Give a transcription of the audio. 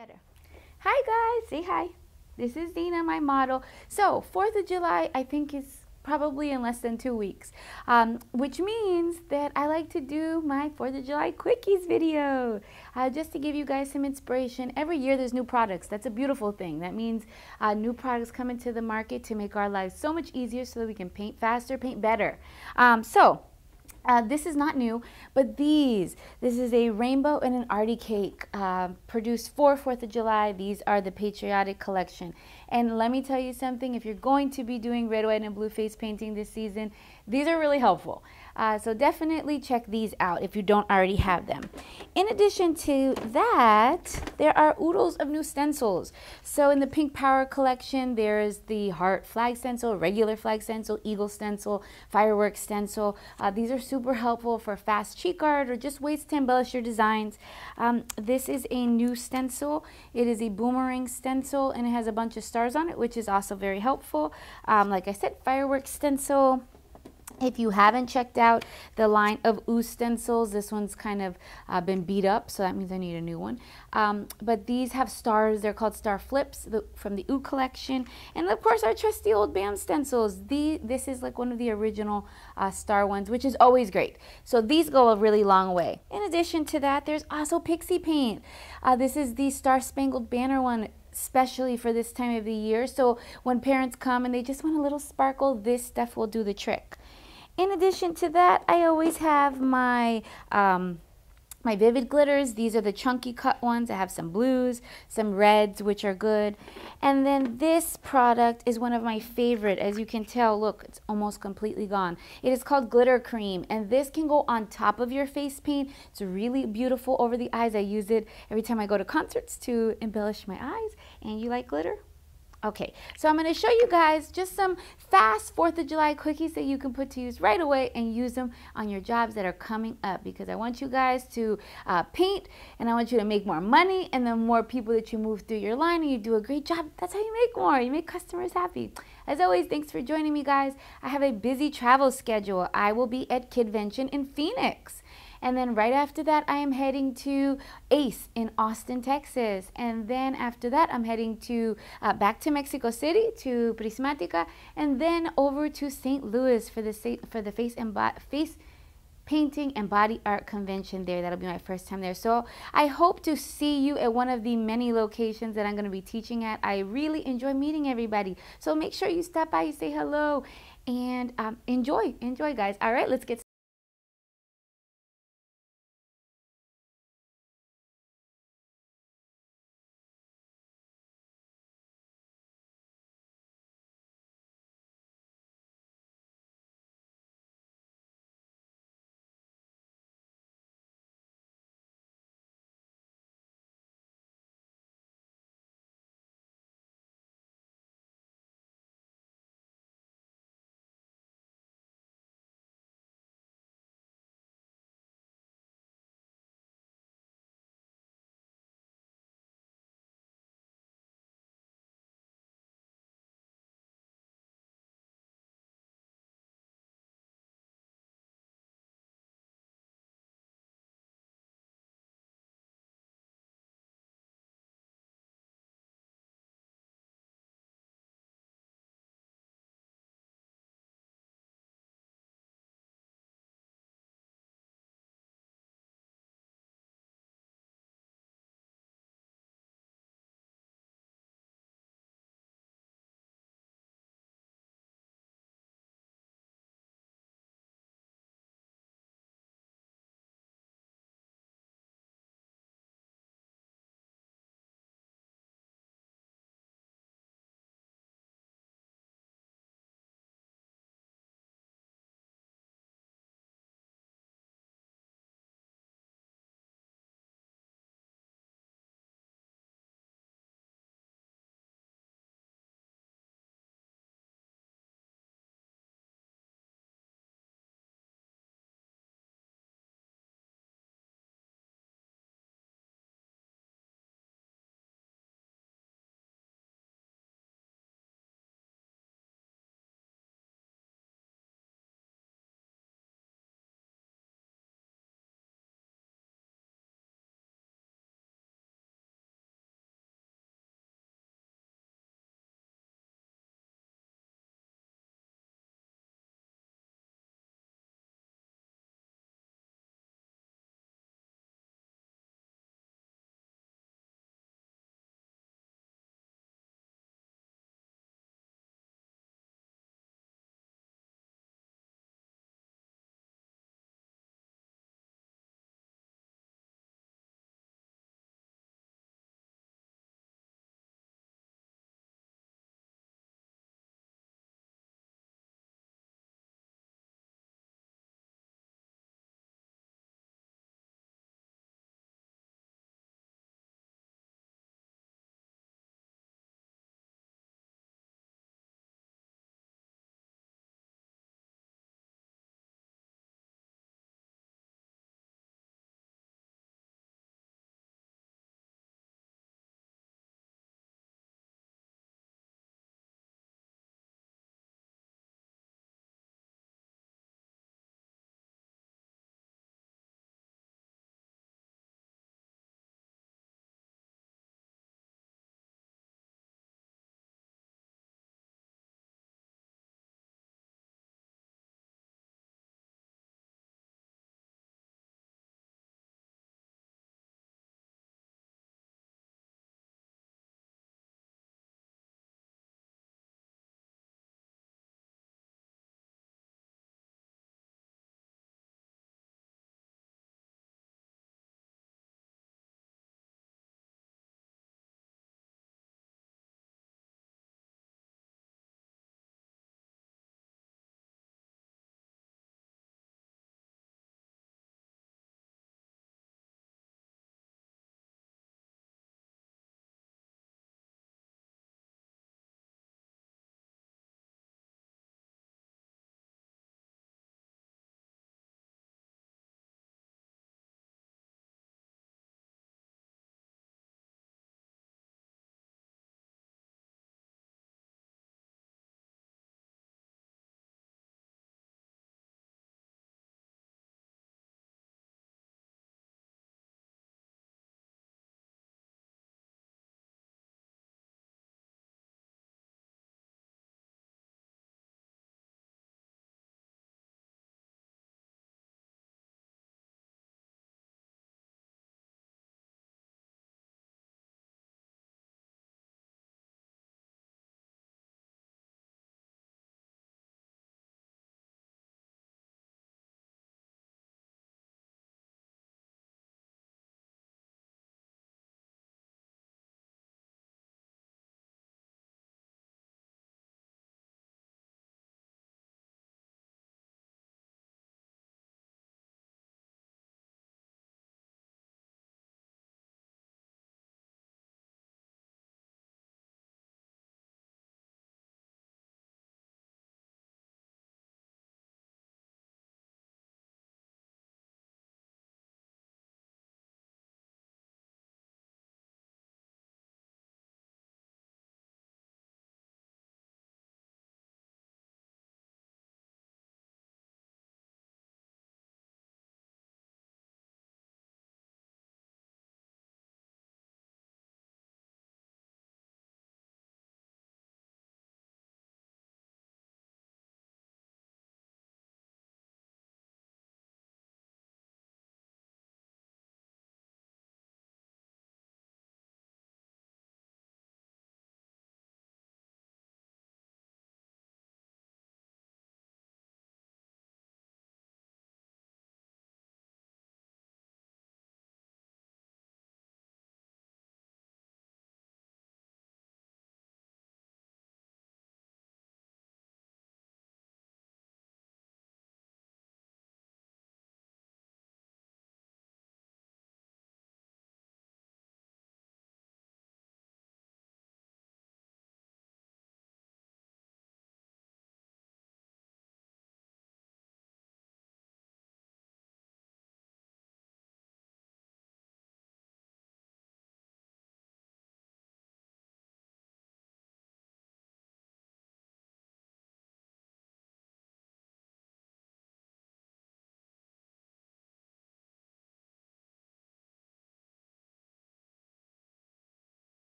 Better. Hi guys, say hi. This is Dina, my model. So 4th of July, I think is probably in less than two weeks, um, which means that I like to do my 4th of July quickies video, uh, just to give you guys some inspiration. Every year there's new products. That's a beautiful thing. That means uh, new products come into the market to make our lives so much easier so that we can paint faster, paint better. Um, so uh, this is not new, but these, this is a rainbow and an arty cake uh, produced for 4th of July. These are the Patriotic Collection. And let me tell you something, if you're going to be doing red, white, and blue face painting this season, these are really helpful. Uh, so definitely check these out if you don't already have them. In addition to that, there are oodles of new stencils. So in the Pink Power collection, there's the heart flag stencil, regular flag stencil, eagle stencil, fireworks stencil. Uh, these are super helpful for fast cheek art or just ways to embellish your designs. Um, this is a new stencil. It is a boomerang stencil and it has a bunch of stars on it, which is also very helpful. Um, like I said, fireworks stencil. If you haven't checked out the line of ooze stencils, this one's kind of uh, been beat up, so that means I need a new one. Um, but these have stars. They're called star flips the, from the ooh collection. And of course, our trusty old bam stencils. The, this is like one of the original uh, star ones, which is always great. So these go a really long way. In addition to that, there's also pixie paint. Uh, this is the Star Spangled Banner one especially for this time of the year. So when parents come and they just want a little sparkle, this stuff will do the trick. In addition to that, I always have my um, my vivid glitters. These are the chunky cut ones. I have some blues, some reds, which are good. And then this product is one of my favorite. As you can tell, look, it's almost completely gone. It is called Glitter Cream, and this can go on top of your face paint. It's really beautiful over the eyes. I use it every time I go to concerts to embellish my eyes. And you like glitter? Okay, so I'm going to show you guys just some fast 4th of July cookies that you can put to use right away and use them on your jobs that are coming up because I want you guys to uh, paint and I want you to make more money and the more people that you move through your line and you do a great job, that's how you make more. You make customers happy. As always, thanks for joining me guys. I have a busy travel schedule. I will be at Kidvention in Phoenix. And then right after that, I am heading to ACE in Austin, Texas. And then after that, I'm heading to uh, back to Mexico City to Prismatica, and then over to St. Louis for the for the face and face painting and body art convention there. That'll be my first time there. So I hope to see you at one of the many locations that I'm going to be teaching at. I really enjoy meeting everybody. So make sure you stop by, you say hello, and um, enjoy. Enjoy, guys. All right, let's get